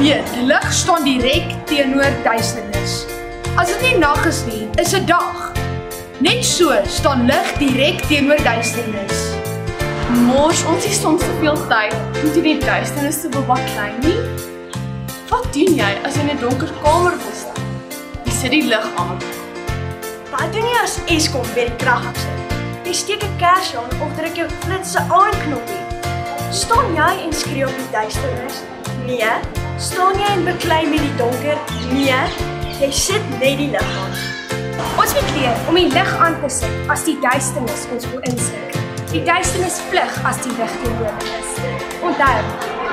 weet, lig staan direk teenoor duisternis. As dit nie nag is nie, is dit dag. Net so staan lig direk teenoor duisternis. Mors ons nie soms te veel tyd om in die duisternis te bewaklei nie? Wat doen jy as jy in 'n donker kamer wil staan? Jy sit die lig aan. Wat doen jy as Eskom weer die krag afsit? Jy steek 'n kers aan of druk jou flits se aan-knoppie. Staan jy en skree op die duisternis? Nee. Staan jy en beklei met die donker? Nee. Jy sit net die lig aan. Ons moet leer om die lig aan te sit as die duisternis ons wil insluk. Die duisternis vlug as die lig teenwoordig is. Onthou,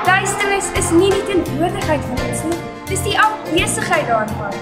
duisternis is nie die teenwoordigheid van iets nie, dis die afwesigheid daarvan.